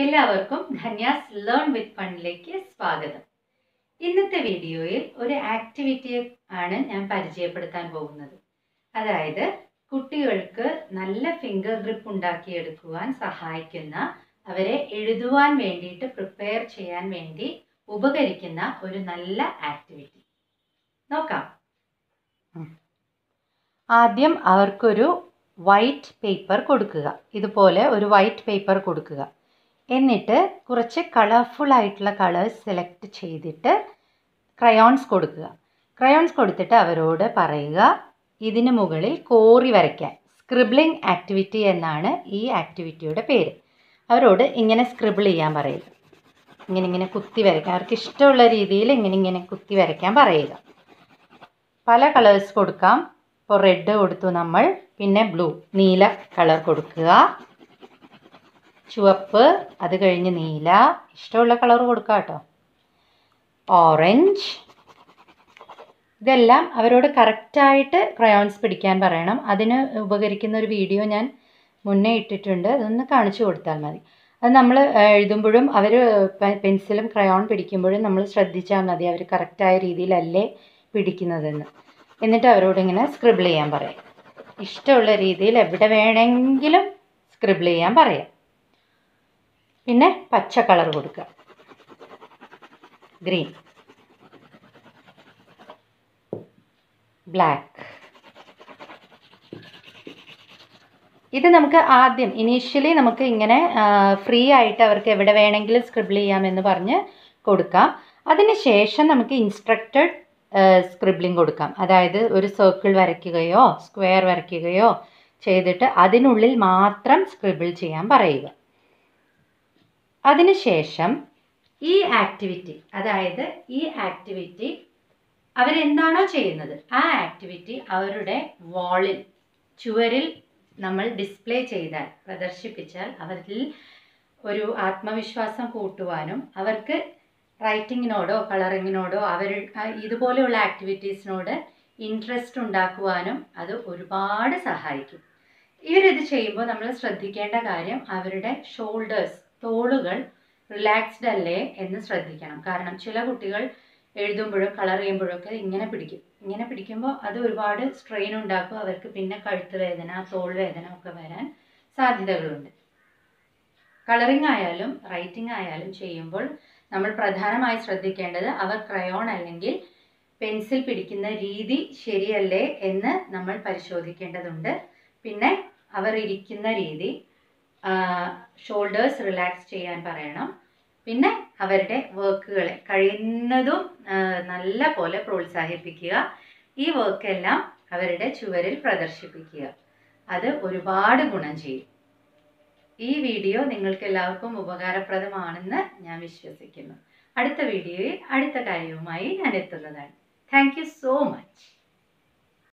എല്ലാവർക്കും Dhanyas learn with ഫണ്ടിലേക്ക് സ്വാഗതം. ഇന്നത്തെ വീഡിയോയിൽ ഒരു ആക്ടിവിറ്റി ആണ് ഞാൻ പരിചയപ്പെടുത്താൻ പോകുന്നത്. അതായത് കുട്ടികൾക്ക് നല്ല ഫിംഗർ ഗ്രിപ്പ് ഉണ്ടാക്കിയെടുക്കുവാൻ സഹായിക്കുന്ന അവരെ എഴുതുവാൻ വേണ്ടിയിട്ട് പ്രിപ്പയർ ചെയ്യാൻ വേണ്ടി ഉപകരിക്കുന്ന ഒരു നല്ല ആക്ടിവിറ്റി നോക്കാം. ആദ്യം അവർക്കൊരു വൈറ്റ് പേപ്പർ കൊടുക്കുക. ഇതുപോലെ ഒരു വൈറ്റ് പേപ്പർ കൊടുക്കുക. എന്നിട്ട് കുറച്ച് കളർഫുൾ ആയിട്ടുള്ള കളേഴ്സ് സെലക്ട് ചെയ്തിട്ട് ക്രയോൺസ് കൊടുക്കുക. ക്രയോൺസ് കൊടുത്തിട്ട് അവരോട് പറയുക ഇതിന് മുകളിൽ കോറി വരയ്ക്കാൻ. സ്ക്രിബ്ലിംഗ് ആക്ടിവിറ്റി എന്നാണ് ഈ ആക്ടിവിറ്റിയുടെ പേര്. അവരോട് ഇങ്ങനെ സ്ക്രിബിൾ ചെയ്യാൻ പറയുക. ഇങ്ങനെ ഇങ്ങനെ കുത്തി വരയ്ക്കാൻ. അവർക്ക് ഇഷ്ടമുള്ള രീതിയിൽ ഇങ്ങനെ ഇങ്ങനെ കുത്തി വരയ്ക്കാൻ പറയുക. പല കളേഴ്സ് കൊടുക്കാം. ഇപ്പോൾ റെഡ് കൊടുത്തു നമ്മൾ പിന്നെ ബ്ലൂ നീല കളർ കൊടുക്കുക. ചുവപ്പ് അത് കഴിഞ്ഞ് നീല. ഇഷ്ടമുള്ള കളർ കൊടുക്കുക കേട്ടോ. ഓറഞ്ച്. ഇതെല്ലാം അവരോട് കറക്റ്റായിട്ട് ക്രയോൺസ് പിടിക്കാൻ പറയണം. അതിന് ഉപകരിക്കുന്ന ഒരു വീഡിയോ ഞാൻ മുന്നേ ഇട്ടിട്ടുണ്ട്. അതൊന്ന് കാണിച്ചു കൊടുത്താൽ മതി. അത് നമ്മൾ എഴുതുമ്പോഴും അവർ പെൻസിലും ക്രയോൺ പിടിക്കുമ്പോഴും നമ്മൾ ശ്രദ്ധിച്ചാൽ മതി അവർ കറക്റ്റായ രീതിയിലല്ലേ പിടിക്കുന്നതെന്ന്. എന്നിട്ട് അവരോട് ഇങ്ങനെ സ്ക്രിബിൾ ചെയ്യാൻ പറയാം. ഇഷ്ടമുള്ള രീതിയിൽ എവിടെ വേണമെങ്കിലും സ്ക്രിബിൾ ചെയ്യാൻ പറയാം. പിന്നെ പച്ച കളർ കൊടുക്കുക. ഗ്രീൻ ബ്ലാക്ക് ഇത് നമുക്ക് ആദ്യം ഇനീഷ്യലി നമുക്ക് ഇങ്ങനെ ഫ്രീ ആയിട്ട് അവർക്ക് എവിടെ വേണമെങ്കിലും സ്ക്രിബിൾ ചെയ്യാമെന്ന് പറഞ്ഞ് കൊടുക്കാം. അതിനുശേഷം നമുക്ക് ഇൻസ്ട്രക്റ്റഡ് സ്ക്രിബ്ലിംഗ് കൊടുക്കാം. അതായത് ഒരു സർക്കിൾ വരയ്ക്കുകയോ സ്ക്വയർ വരയ്ക്കുകയോ ചെയ്തിട്ട് അതിനുള്ളിൽ മാത്രം സ്ക്രിബിൾ ചെയ്യാൻ പറയുക. അതിനുശേഷം ഈ ആക്ടിവിറ്റി അതായത് ഈ ആക്ടിവിറ്റി അവരെന്താണോ ചെയ്യുന്നത്? ആ ആക്ടിവിറ്റി അവരുടെ വാളിൽ ചുവരിൽ നമ്മൾ ഡിസ്പ്ലേ ചെയ്താൽ പ്രദർശിപ്പിച്ചാൽ അവരിൽ ഒരു ആത്മവിശ്വാസം കൂട്ടുവാനും അവർക്ക് റൈറ്റിങ്ങിനോടോ കളറിങ്ങിനോടോ അവർ ഇതുപോലെയുള്ള ആക്ടിവിറ്റീസിനോട് ഇൻട്രസ്റ്റ് ഉണ്ടാക്കുവാനും അത് ഒരുപാട് സഹായിക്കും. ഇവരിത് ചെയ്യുമ്പോൾ നമ്മൾ ശ്രദ്ധിക്കേണ്ട കാര്യം അവരുടെ ഷോൾഡേഴ്സ് തോളുകൾ റിലാക്സ്ഡ് അല്ലേ എന്ന് ശ്രദ്ധിക്കണം. കാരണം ചില കുട്ടികൾ എഴുതുമ്പോഴും കളർ ചെയ്യുമ്പോഴൊക്കെ ഇങ്ങനെ പിടിക്കും. ഇങ്ങനെ പിടിക്കുമ്പോൾ അത് ഒരുപാട് സ്ട്രെയിൻ ഉണ്ടാക്കും. അവർക്ക് പിന്നെ കഴുത്ത് വേദന തോൾ വേദന ഒക്കെ വരാൻ സാധ്യതകളുണ്ട്. കളറിംഗ് ആയാലും റൈറ്റിംഗ് ആയാലും ചെയ്യുമ്പോൾ നമ്മൾ പ്രധാനമായി ശ്രദ്ധിക്കേണ്ടത് അവർ ക്രയോൺ അല്ലെങ്കിൽ പെൻസിൽ പിടിക്കുന്ന രീതി ശരിയല്ലേ എന്ന് നമ്മൾ പരിശോധിക്കേണ്ടതുണ്ട്. പിന്നെ അവർ ഇരിക്കുന്ന രീതി ഷോൾഡേഴ്സ് റിലാക്സ് ചെയ്യാൻ പറയണം. പിന്നെ അവരുടെ വർക്കുകളെ കഴിയുന്നതും നല്ല പോലെ പ്രോത്സാഹിപ്പിക്കുക. ഈ വർക്കെല്ലാം അവരുടെ ചുവരിൽ പ്രദർശിപ്പിക്കുക. അത് ഒരുപാട് ഗുണം ചെയ്യും. ഈ വീഡിയോ നിങ്ങൾക്ക് എല്ലാവർക്കും ഉപകാരപ്രദമാണെന്ന് ഞാൻ വിശ്വസിക്കുന്നു. അടുത്ത വീഡിയോയിൽ അടുത്ത കാര്യവുമായി ഞാൻ എത്തുന്നതാണ്. Thank you so much